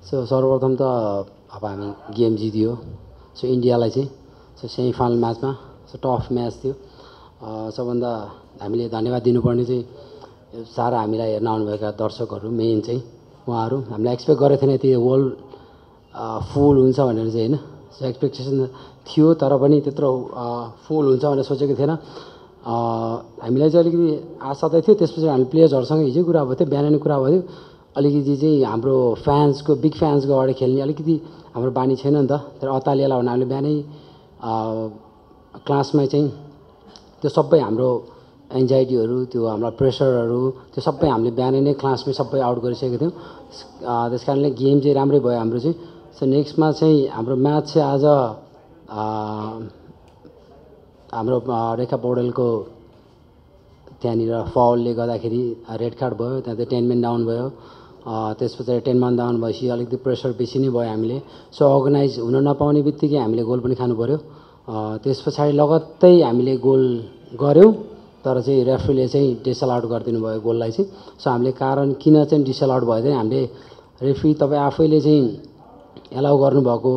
So सर्वप्रथम त अब हामी गेम जित्यो सो इन्डियालाई चाहिँ सो सेमी फाइनल म्याचमा सो टफ म्याच थियो सबभन्दा हामीले धन्यवाद दिनुपर्ने चाहिँ सारा हामीलाई हेर्न आउनुभएका दर्शकहरू मेन चाहिँ उहाँहरू। हामीलाई एक्सपेक्ट गरेको थिएन त्यो वर्ल्ड फुल हुन्छ भनेर चाहिँ होइन? सो एक्सपेक्टेसन थियो तर पनि त्यत्रो फुल हुन्छ भनेर सोचेको थिएन। हामीलाई चाहिँ अलिकति आशा त थियो त्यसपछि हामी प्लेयर्सहरूसँग हिजै कुरा भएको थियो बिहान कुरा थियो। अलिकति चाहिँ हाम्रो फ्यान्सको बिग फ्यान्सको अगाडि खेल्ने अलिकति हाम्रो बानी छैन नि त। तर अतालिएला हामीले बिहानै क्लासमा चाहिँ त्यो सबै हाम्रो एन्जाइटीहरू त्यो हाम्रो प्रेसरहरू त्यो सबै हामीले बिहानै नै क्लासमै सबै आउट गरिसकेको थियौँ। त्यस कारणले गेम चाहिँ राम्रै भयो हाम्रो चाहिँ। सो नेक्स्टमा चाहिँ हाम्रो म्याच चाहिँ आज हाम्रो रेखा पौडेलको त्यहाँनिर फाउलले गर्दाखेरि रेड कार्ड भयो त्यहाँ चाहिँ टेन म्यान डाउन भयो। त्यस पछाडि टेन म्यान डाउन भएपछि अलिकति प्रेसर बेसी नै भयो हामीले। सो अर्गनाइज हुन नपाउने बित्तिकै हामीले गोल पनि खानु पऱ्यो त्यस पछाडि लगत्तै हामीले गोल गऱ्यौँ तर चाहिँ रेफ्रीले चाहिँ डिसल आउट गरिदिनु भयो गोललाई चाहिँ। सो हामीले कारण किन चाहिँ डिसल आउट भयो चाहिँ हामीले रेफ्री तपाईँ आफैले चाहिँ एलाउ गर्नुभएको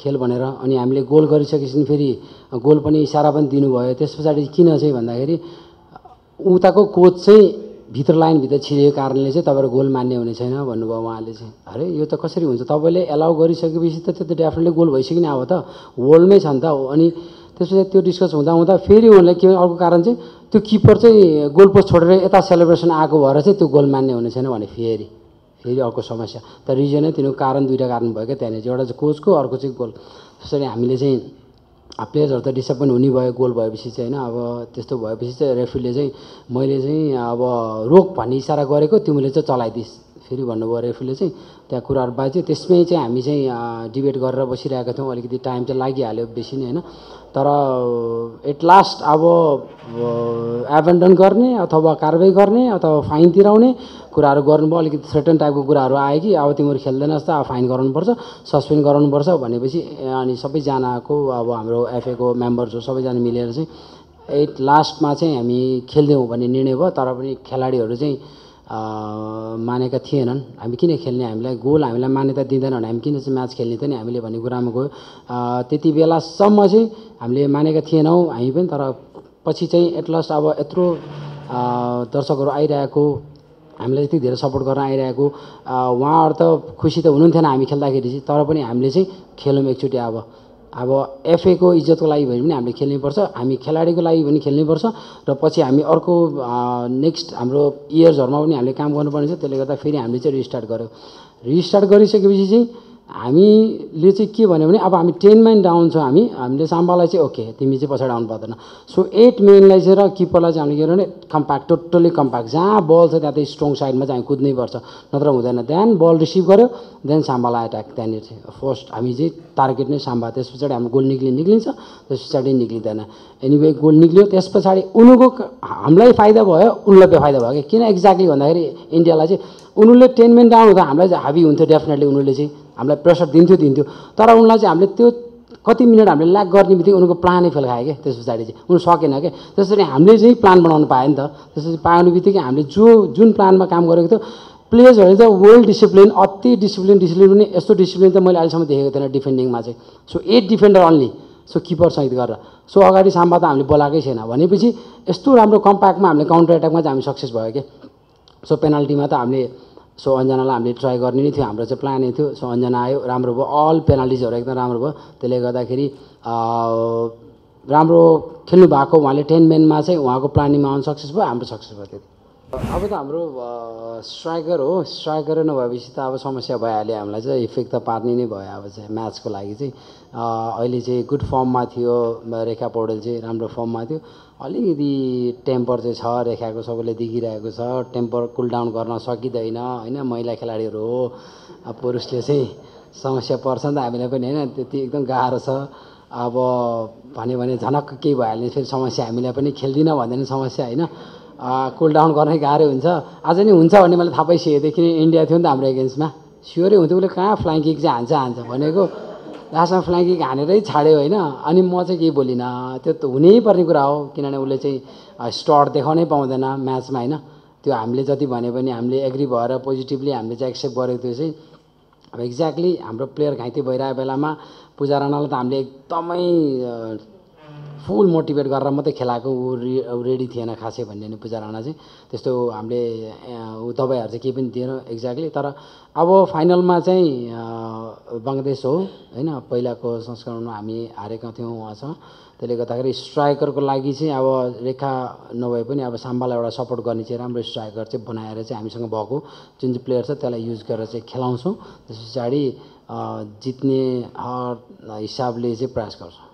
खेल भनेर अनि हामीले गोल गरिसकेपछि फेरि गोल पनि इसारा पनि दिनुभयो। त्यस पछाडि किन चाहिँ भन्दाखेरि उताको कोच चाहिँ भित्र लाइनभित्र छिरेको कारणले चाहिँ तपाईँहरू गोल मान्ने हुने छैन भन्नुभयो उहाँले चाहिँ। अरे यो त कसरी हुन्छ? तपाईँले एलाउ गरिसकेपछि त त्यो त डेफिनेटली गोल भइसक्यो नि अब त। वर्ल्डमै छ नि त। अनि त्यसपछि त्यो डिस्कस हुँदा हुँदा फेरि उनीहरूले के अर्को कारण चाहिँ त्यो किपर चाहिँ गोल पोस्ट छोडेर यता सेलिब्रेसन आएको भएर चाहिँ त्यो गोल मान्ने हुने छैन भने फेरि। फेरि अर्को समस्या। त रिजनै तिनीहरूको कारण दुइटा कारण भयो क्या त्यहाँनिर। एउटा चाहिँ कोचको अर्को चाहिँ गोल त्यसरी हामीले चाहिँ प्लेयर्सहरू त डिसअपोइन्ट हुने भयो गोल भएपछि चाहिँ होइन। अब त्यस्तो भएपछि चाहिँ रेफ्रीले चाहिँ मैले चाहिँ अब रोक भन्ने इसारा गरेको तिमीले चाहिँ चलाइदिस्। फेरि भन्नुभयो रेफ्रीले चाहिँ त्यहाँ कुराहरू बाँच्यो त्यसमै चाहिँ हामी चाहिँ डिबेट गरेर बसिरहेका थियौँ। अलिकति टाइम चाहिँ लागिहाल्यो बेसी नै होइन? तर एट लास्ट अब एबेन्डन गर्ने अथवा कारवाही गर्ने अथवा फाइन तिराउने कुराहरू गर्नुभयो। अलिकति थ्रेटन टाइपको कुराहरू आयो कि अब तिमीहरू खेल्दैनस् त अब फाइन गराउनुपर्छ सस्पेन्ड गराउनुपर्छ भनेपछि अनि सबैजनाको अब हाम्रो एफएको मेम्बर्सहरू सबैजना मिलेर चाहिँ एट लास्टमा चाहिँ हामी खेल्दैनौँ भन्ने निर्णय भयो। तर पनि खेलाडीहरू चाहिँ मानेका थिएनन्। हामी किन खेल्ने? हामीलाई गोल हामीलाई मान्यता दिँदैन भने हामी किन चाहिँ म्याच खेल्ने त नि हामीले भन्ने कुरामा गयो। त्यति बेलासम्म चाहिँ हामीले मानेका थिएनौँ हामी पनि तर पछि चाहिँ एट लास्ट अब यत्रो दर्शकहरू आइरहेको हामीलाई यति धेरै सपोर्ट गर्न आइरहेको उहाँहरू त खुसी त हुनुहुन्थेन हामी खेल्दाखेरि चाहिँ तर पनि हामीले चाहिँ खेलौँ एकचोटि अब। अब एफएको इज्जतको लागि भने पनि हामीले खेल्नैपर्छ हामी खेलाडीको लागि पनि खेल्नैपर्छ र पछि हामी अर्को नेक्स्ट हाम्रो इयर्सहरूमा पनि हामीले काम गर्नुपर्ने छ त्यसले गर्दा फेरि हामीले चाहिँ रिस्टार्ट गऱ्यौँ रिस्टार्ट गरिसकेपछि चाहिँ हामीले चाहिँ के भन्यो भने अब हामी टेन म्यान डाउन छ हामी हामीले साम्बालाई चाहिँ ओके तिमी चाहिँ पछाडि आउनु पर्दैन। सो एट मेनलाई चाहिँ र किपरलाई चाहिँ हामीले के गर्ने कम्प्याक्ट टोटल्ली कम्प्याक्ट जहाँ बल छ त्यहाँ चाहिँ स्ट्रङ साइडमा चाहिँ हामी कुद्नैपर्छ नत्र हुँदैन। देन बल रिसिभ गऱ्यो देन साम्बालाई एट्याक त्यहाँनिर चाहिँ। फर्स्ट हामी चाहिँ टार्गेट नै साम्बा त्यस पछाडि हाम्रो गोल निक्लि निक्लिन्छ त्यस पछाडि निक्लिँदैन। एनिवे गोल निक्ल्यो त्यस पछाडि उनीको हामीलाई फाइदा भयो उनीलाई बेफाइदा भयो? कि किन एक्ज्याक्टली भन्दाखेरि इन्डियालाई चाहिँ उनीहरूले टेन मिनट डाउन हुँदा हामीलाई चाहिँ हाबी हुन्थ्यो डेफिनेटली उनीहरूले चाहिँ। हामीलाई प्रेसर दिन्थ्यो दिन्थ्यो। तर उनलाई चाहिँ हामीले त्यो कति मिनट हामीले ल्याक गर्ने बित्तिकै उनीहरूको प्लानै फेल खायो क्या त्यस पछाडि चाहिँ। उनीहरू सकेन क्या। त्यसरी हामीले चाहिँ प्लान बनाउनु पायो नि त। त्यसरी पाउने बित्तिकै हामीले जो जुन प्लानमा काम गरेको थियो प्लेयर्सहरूले त वेल डिसिप्लिन अति डिसिप्लिन डिसिप्लिन पनि यस्तो डिसिप्लिन त मैले अहिलेसम्म देखेको थिएन डिफेन्डिङमा चाहिँ। So eight defender only so keeper सहित गरेर। सो अगाडि साम्बा त हामीले बोलाएकै छैन। भनेपछि यस्तो राम्रो कम्प्याक्टमा हामीले काउन्टर एट्याकमा चाहिँ हामी सक्सेस भयो क्या। सो पेनाल्टीमा त हामीले सो अन्जनालाई हामीले ट्राई गर्ने नै थियो हाम्रो चाहिँ प्लानै थियो। सो अन्जना आयो राम्रो भयो। अल पेनाल्टिजहरू एकदम राम्रो भयो। त्यसले गर्दाखेरि राम्रो खेल्नु भएको उहाँले टेन मेनमा चाहिँ उहाँको प्लानिङमा आउनु सक्सेस भयो हाम्रो सक्सेस भयो त्यति। अब त हाम्रो स्ट्राइकर हो। स्ट्राइकर नभएपछि त अब समस्या भइहाल्यो। हामीलाई चाहिँ इफेक्ट त पार्ने नै भयो अब चाहिँ म्याचको लागि चाहिँ। अहिले चाहिँ गुड फर्ममा थियो। रेखा पौडेल चाहिँ राम्रो फर्ममा थियो। अलिकति टेम्पर चाहिँ छ रेखाको सबैले देखिरहेको छ। टेम्पर कुल डाउन गर्न सकिँदैन। होइन महिला खेलाडीहरू हो। पुरुषले चाहिँ समस्या पर्छ नि त हामीलाई पनि होइन? त्यति एकदम गाह्रो छ। अब भन्यो भने झनक्क केही भइहाल्ने फेरि समस्या हामीलाई पनि खेल्दिनँ भन्दैन समस्या होइन? कुल डाउन गर्नै गाह्रो हुन्छ। आज नि हुन्छ भन्ने मैले थाहा किन इन्डिया थियो नि त हाम्रो एगेन्स्टमा स्योरै हुन्थ्यो उसले कहाँ फ्लाइङ किक चाहिँ हान्छ हान्छ भनेको। लास्टमा फ्लाइङ किक हानेरै छाड्यो होइन। अनि म चाहिँ केही बोलिनँ। त्यो त हुनै पर्ने कुरा हो किनभने उसले चाहिँ स्टट देखाउनै पाउँदैन म्याचमा होइन। त्यो हामीले जति भने पनि हामीले एग्री भएर पोजिटिभली हामीले चाहिँ एक्सेप्ट गरेको त्यो चाहिँ अब एक्ज्याक्टली हाम्रो प्लेयर घाइते भइरहेको बेलामा पूजा राणालाई त हामीले एकदमै फुल मोटिभेट गरेर मात्रै खेलाएको ऊ रे रेडी थिएन खासै भन्ने भने पूजा राणा चाहिँ त्यस्तो हामीले ऊ दबाईहरू चाहिँ केही पनि दिएन एक्ज्याक्टली तर अब फाइनलमा चाहिँ बङ्गलादेश हो होइन? पहिलाको संस्करणमा हामी हारेका थियौँ उहाँसँग त्यसले गर्दाखेरि स्ट्राइकरको लागि चाहिँ अब रेखा नभए पनि अब साम्बालाई एउटा सपोर्ट गर्ने चाहिँ राम्रो स्ट्राइकर चाहिँ बनाएर चाहिँ हामीसँग भएको जुन चाहिँ प्लेयर छ त्यसलाई युज गरेर चाहिँ खेलाउँछौँ। त्यस पछाडि जित्ने हर हिसाबले चाहिँ प्रयास गर्छौँ।